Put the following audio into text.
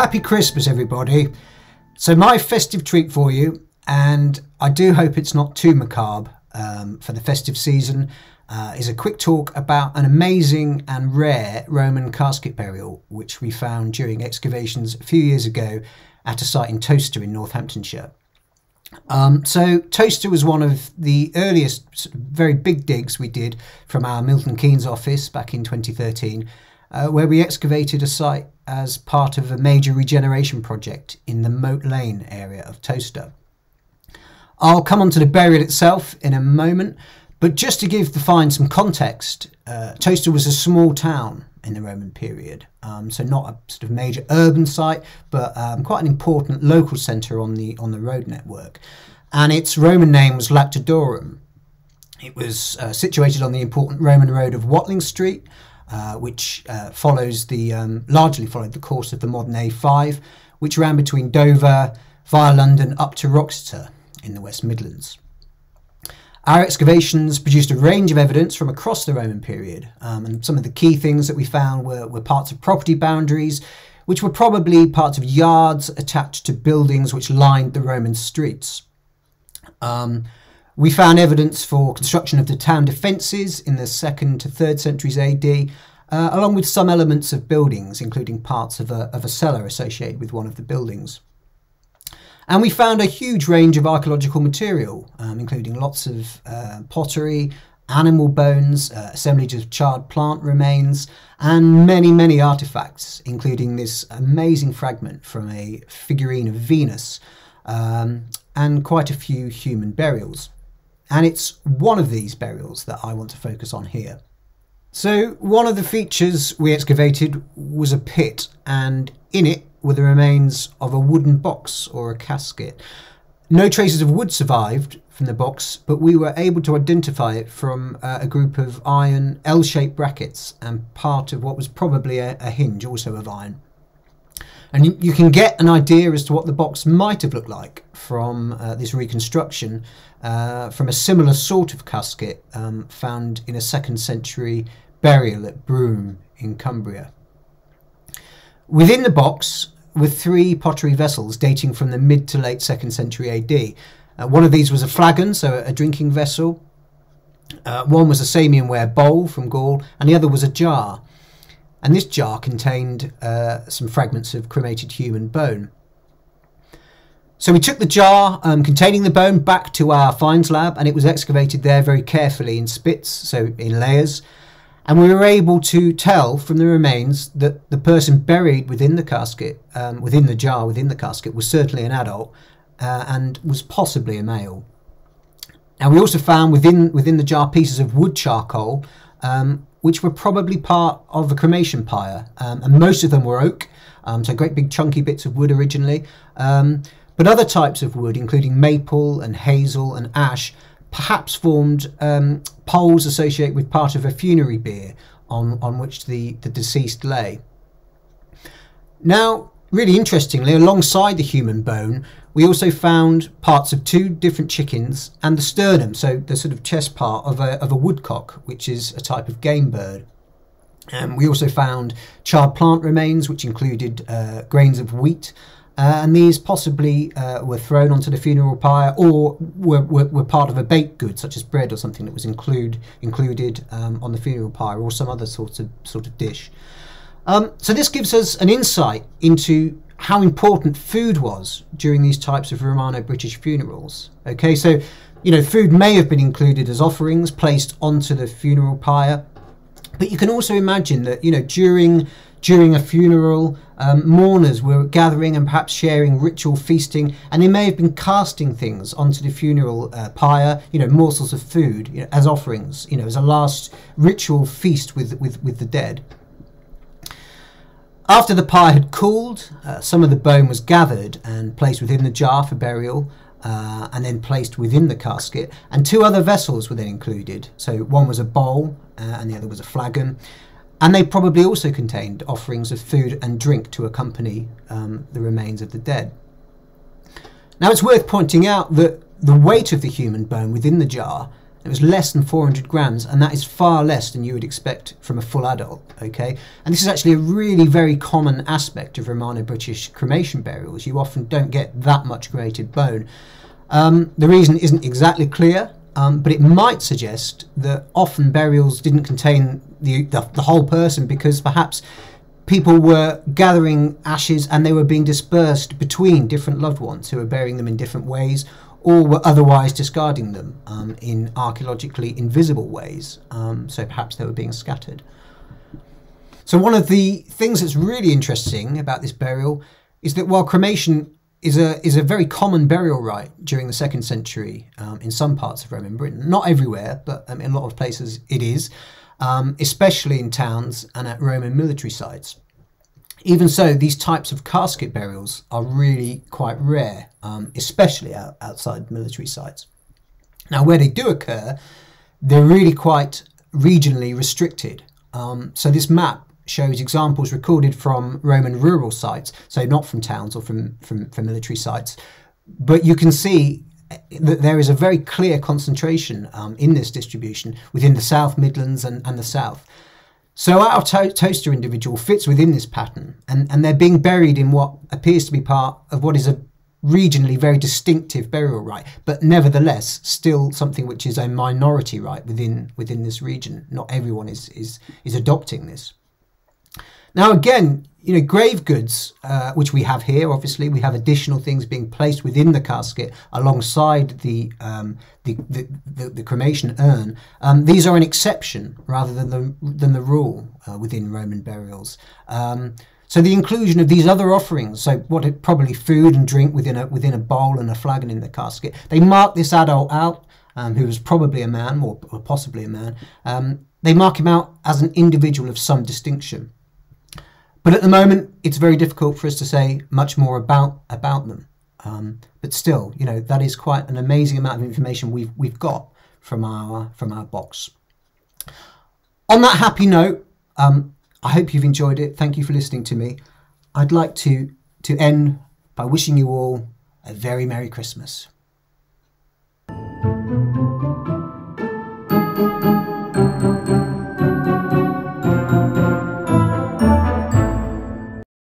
happy Christmas, everybody. So, my festive treat for you, and I do hope it's not too macabre um, for the festive season, uh, is a quick talk about an amazing and rare Roman casket burial which we found during excavations a few years ago at a site in Towcester in Northamptonshire. Um, so Towcester was one of the earliest very big digs we did from our Milton Keynes office back in 2013 uh, where we excavated a site as part of a major regeneration project in the Moat Lane area of Towcester. I'll come on to the burial itself in a moment, but just to give the find some context, uh, Towcester was a small town in the Roman period, um, so not a sort of major urban site, but um, quite an important local centre on the on the road network. And its Roman name was Lactodorum. It was uh, situated on the important Roman road of Watling Street, uh, which uh, follows the um, largely followed the course of the modern A5, which ran between Dover via London up to Wroxeter in the West Midlands. Our excavations produced a range of evidence from across the Roman period, um, and some of the key things that we found were, were parts of property boundaries, which were probably parts of yards attached to buildings which lined the Roman streets. Um, we found evidence for construction of the town defences in the 2nd to 3rd centuries AD, uh, along with some elements of buildings, including parts of a, of a cellar associated with one of the buildings. And we found a huge range of archaeological material, um, including lots of uh, pottery, animal bones, uh, of charred plant remains, and many, many artifacts, including this amazing fragment from a figurine of Venus, um, and quite a few human burials. And it's one of these burials that I want to focus on here. So, one of the features we excavated was a pit, and in it were the remains of a wooden box or a casket. No traces of wood survived from the box, but we were able to identify it from uh, a group of iron L shaped brackets and part of what was probably a, a hinge, also of iron. And you, can get an idea as to what the box might have looked like from uh, this reconstruction uh, from a similar sort of casket um, found in a second century burial at Brougham in Cumbria. Within the box were three pottery vessels dating from the mid to late second century AD. Uh, one of these was a flagon, so a drinking vessel. Uh, one was a Samian ware bowl from Gaul, and the other was a jar and this jar contained uh, some fragments of cremated human bone. So we took the jar um, containing the bone back to our finds lab and it was excavated there very carefully in spits, so in layers. And we were able to tell from the remains that the person buried within the casket, um, within the jar, within the casket, was certainly an adult uh, and was possibly a male. Now we also found within within the jar pieces of wood charcoal, um, which were probably part of a cremation pyre, um, and most of them were oak, um, so great big chunky bits of wood originally. Um, but other types of wood, including maple and hazel and ash, perhaps formed um, poles associated with part of a funerary bier on, on which the, the deceased lay. Now, really interestingly, alongside the human bone, we also found parts of two different chickens and the sternum, so the sort of chest part of a, of a woodcock, which is a type of game bird. Um, we also found charred plant remains, which included uh, grains of wheat, uh, and these possibly uh, were thrown onto the funeral pyre or were, were, were, part of a baked good, such as bread or something that was include, included um, on the funeral pyre or some other sort of, sort of dish. Um, so this gives us an insight into how important food was during these types of Romano-British funerals. Okay, so you know, food may have been included as offerings placed onto the funeral pyre, but you can also imagine that you know during during a funeral, um, mourners were gathering and perhaps sharing ritual feasting, and they may have been casting things onto the funeral uh, pyre, you know, morsels of food you know, as offerings, you know, as a last ritual feast with with with the dead. After the pyre had cooled, uh, some of the bone was gathered and placed within the jar for burial, uh, and then placed within the casket. And two other vessels were then included. So one was a bowl, uh, and the other was a flagon. And they probably also contained offerings of food and drink to accompany um, the remains of the dead. Now it's worth pointing out that the weight of the human bone within the jar It was less than 400 grams, and that is far less than you would expect from a full adult. Okay, and this is actually a really very common aspect of Romano-British cremation burials. You often don't get that much cremated bone. Um, the reason isn't exactly clear, um, but it might suggest that often burials didn't contain the, the, the whole person because perhaps people were gathering ashes and they were being dispersed between different loved ones who were burying them in different ways or were otherwise discarding them um, in archaeologically invisible ways. Um, so perhaps they were being scattered. So, one of the things that's really interesting about this burial is that while cremation is a, is a very common burial rite during the second century um, in some parts of Roman Britain, not everywhere, but um, in a lot of places it is, um, especially in towns and at Roman military sites. Even so, these types of casket burials are really quite rare, um, especially out, outside military sites. Now, where they do occur, they're really quite regionally restricted. Um, so this map shows examples recorded from Roman rural sites, so not from towns or from, from, from military sites. But you can see that there is a very clear concentration um, in this distribution within the South Midlands and, and the South. So our to- Towcester individual fits within this pattern, and, and they're being buried in what appears to be part of what is a regionally very distinctive burial rite, but nevertheless still something which is a minority rite within within this region. Not everyone is is is adopting this. Now again, you know, grave goods, uh, which we have here, obviously, we have additional things being placed within the casket alongside the um, the, the, the, the, cremation urn. Um, these are an exception rather than the than the rule uh, within Roman burials. Um, so the inclusion of these other offerings, so what it, probably food and drink within a within a bowl and a flagon in the casket, they mark this adult out, um, who was probably a man or, or possibly a man. Um, they mark him out as an individual of some distinction. But at the moment, it's very difficult for us to say much more about about them. Um, but still, you know, that is quite an amazing amount of information we've we've got from our from our box. On that happy note, um, I hope you've enjoyed it. Thank you for listening to me. I'd like to to end by wishing you all a very Merry Christmas.